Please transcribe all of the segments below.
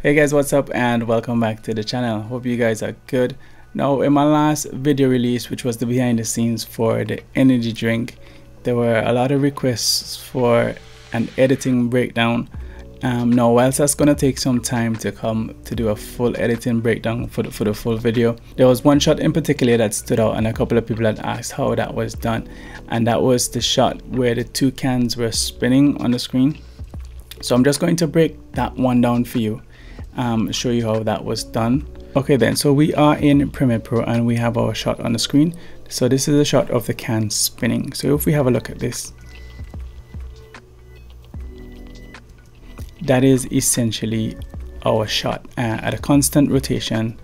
hey guys what's up and welcome back to the channel. Hope you guys are good. Now in my last video release which was the behind the scenes for the energy drink there were a lot of requests for an editing breakdown. Um, now whilst that's gonna take some time to come to do a full editing breakdown for the, for the full video there was one shot in particular that stood out and a couple of people had asked how that was done. And that was the shot where the two cans were spinning on the screen. So I'm just going to break that one down for you um, show you how that was done. Okay then, so we are in Premiere Pro and we have our shot on the screen. So this is a shot of the can spinning. So if we have a look at this, that is essentially our shot uh, at a constant rotation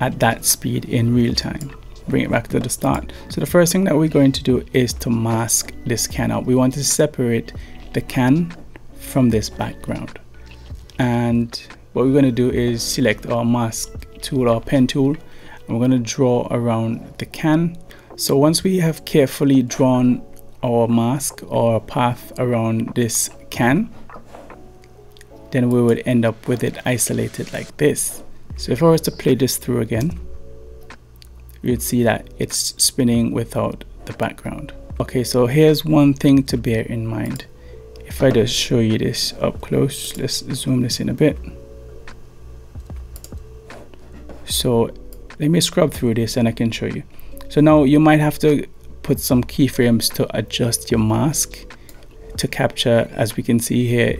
at that speed in real time bring it back to the start so the first thing that we're going to do is to mask this can out we want to separate the can from this background and what we're going to do is select our mask tool or pen tool and we're going to draw around the can. So once we have carefully drawn our mask or path around this can then we would end up with it isolated like this. So if I was to play this through again you'd see that it's spinning without the background. Okay so here's one thing to bear in mind. If I just show you this up close let's zoom this in a bit so let me scrub through this and I can show you. So now you might have to put some keyframes to adjust your mask to capture as we can see here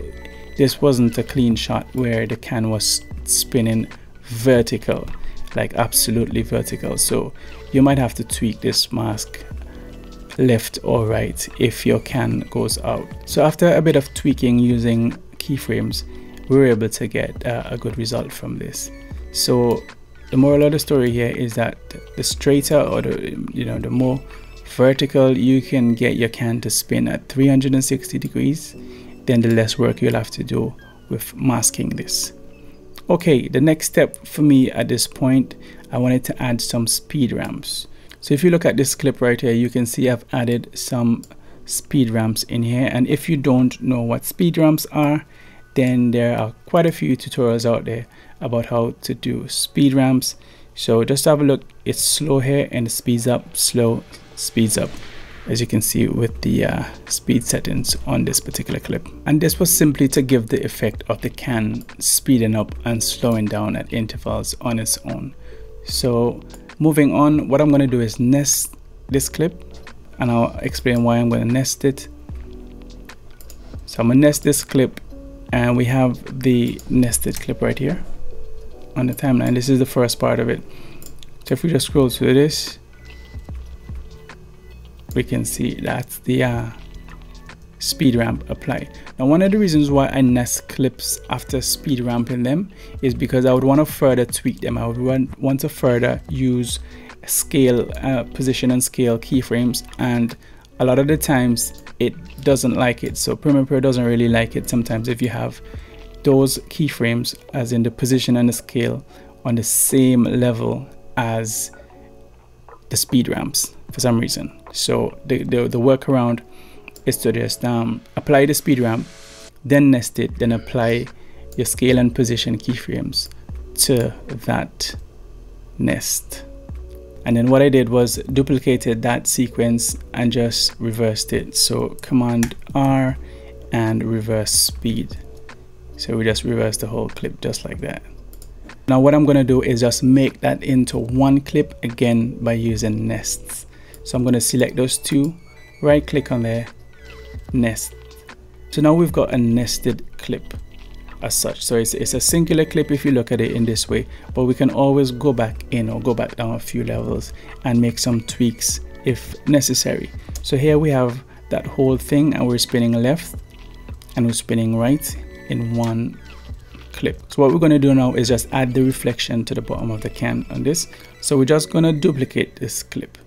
this wasn't a clean shot where the can was spinning vertical like absolutely vertical. So you might have to tweak this mask left or right if your can goes out. So after a bit of tweaking using keyframes we were able to get uh, a good result from this. So the moral of the story here is that the straighter or the you know the more vertical you can get your can to spin at 360 degrees then the less work you'll have to do with masking this. Okay the next step for me at this point I wanted to add some speed ramps. So if you look at this clip right here you can see I've added some speed ramps in here. And if you don't know what speed ramps are then there are quite a few tutorials out there about how to do speed ramps. So just have a look. It's slow here and it speeds up slow speeds up as you can see with the uh, speed settings on this particular clip. And this was simply to give the effect of the can speeding up and slowing down at intervals on its own. So moving on what I'm going to do is nest this clip and I'll explain why I'm going to nest it. So I'm going to nest this clip and we have the nested clip right here on the timeline. This is the first part of it. So if we just scroll through this we can see that's the uh, speed ramp applied. Now one of the reasons why I nest clips after speed ramping them is because I would want to further tweak them. I would want, to further use scale uh, position and scale keyframes. And a lot of the times it doesn't like it. So Premiere Pro doesn't really like it sometimes if you have those keyframes as in the position and the scale on the same level as the speed ramps for some reason. So the, the, the workaround is to just um, apply the speed ramp then nest it then apply your scale and position keyframes to that nest and then what I did was duplicated that sequence and just reversed it. So command R and reverse speed. So we just reverse the whole clip just like that. Now what I'm going to do is just make that into one clip again by using nests. So I'm going to select those two right click on there nest. So now we've got a nested clip as such. So it's, it's a singular clip if you look at it in this way but we can always go back in or go back down a few levels and make some tweaks if necessary. So here we have that whole thing and we're spinning left and we're spinning right in one clip. So what we're going to do now is just add the reflection to the bottom of the can on this. So we're just going to duplicate this clip.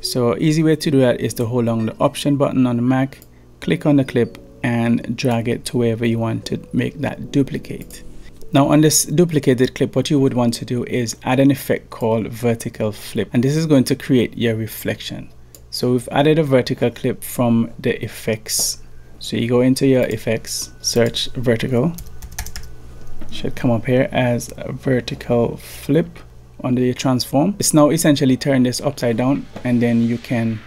So easy way to do that is to hold on the option button on the mac click on the clip and drag it to wherever you want to make that duplicate. Now on this duplicated clip, what you would want to do is add an effect called vertical flip. And this is going to create your reflection. So we've added a vertical flip from the effects. So you go into your effects, search vertical, should come up here as a vertical flip under the transform. It's now essentially turn this upside down and then you can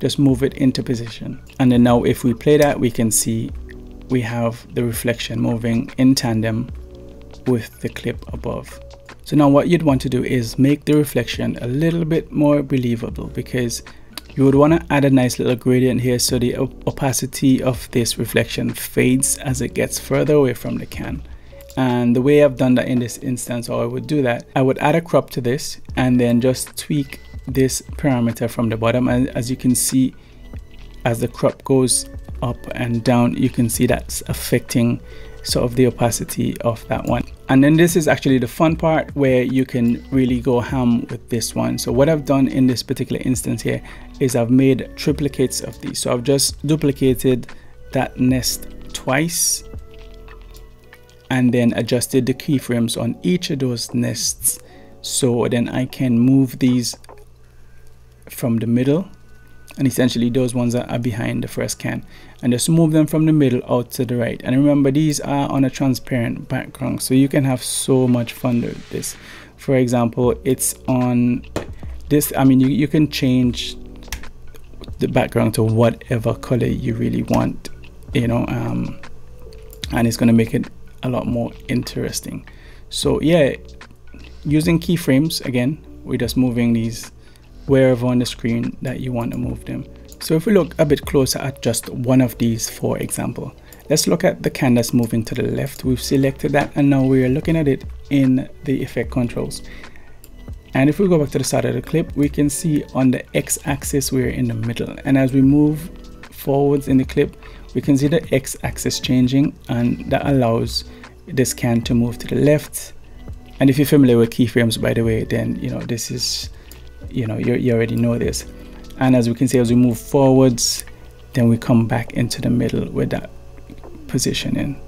just move it into position. And then now if we play that, we can see we have the reflection moving in tandem with the clip above. So now what you'd want to do is make the reflection a little bit more believable because you would want to add a nice little gradient here so the opacity of this reflection fades as it gets further away from the can. And the way I've done that in this instance, or I would do that, I would add a crop to this and then just tweak this parameter from the bottom. And as you can see, as the crop goes up and down, you can see that's affecting sort of the opacity of that one. And then this is actually the fun part where you can really go ham with this one. So what I've done in this particular instance here is I've made triplicates of these. So I've just duplicated that nest twice and then adjusted the keyframes on each of those nests so then I can move these from the middle and essentially those ones that are behind the first can. And just move them from the middle out to the right. And remember these are on a transparent background so you can have so much fun with this. For example it's on this I mean you, you can change the background to whatever color you really want you know um, and it's going to make it a lot more interesting. So yeah using keyframes again we're just moving these wherever on the screen that you want to move them. So if we look a bit closer at just one of these for example, let's look at the can that's moving to the left. We've selected that and now we're looking at it in the effect controls. And if we go back to the start of the clip, we can see on the x-axis we're in the middle. And as we move forwards in the clip, we can see the x-axis changing and that allows this can to move to the left. And if you're familiar with keyframes, by the way, then you know this is you know you, you already know this. And as we can see as we move forwards then we come back into the middle with that positioning.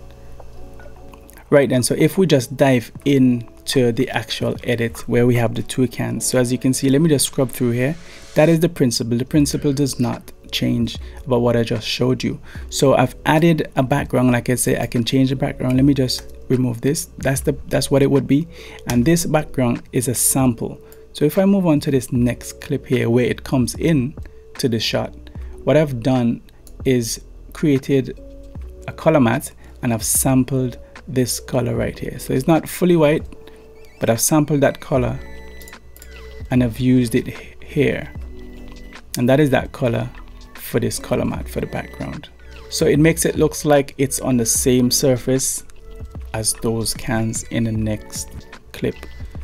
Right then so if we just dive into the actual edit where we have the two cans. So as you can see let me just scrub through here. That is the principle. The principle does not change about what I just showed you. So I've added a background. Like I say I can change the background. Let me just remove this. That's the that's what it would be. And this background is a sample so if I move on to this next clip here where it comes in to the shot, what I've done is created a color matte and I've sampled this color right here. So it's not fully white, but I've sampled that color and I've used it here. And that is that color for this color matte for the background. So it makes it looks like it's on the same surface as those cans in the next clip.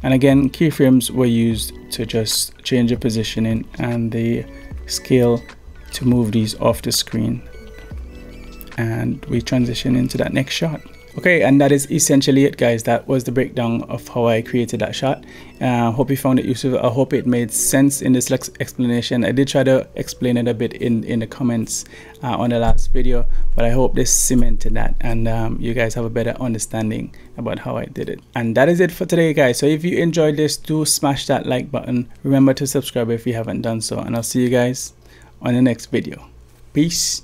And again, keyframes were used to just change the positioning and the scale to move these off the screen. And we transition into that next shot. Okay, and that is essentially it guys. That was the breakdown of how I created that shot. Uh, hope you found it useful. I hope it made sense in this explanation. I did try to explain it a bit in, in the comments uh, on the last video, but I hope this cemented that and um, you guys have a better understanding about how I did it. And that is it for today guys. So if you enjoyed this, do smash that like button. Remember to subscribe if you haven't done so and I'll see you guys on the next video. Peace.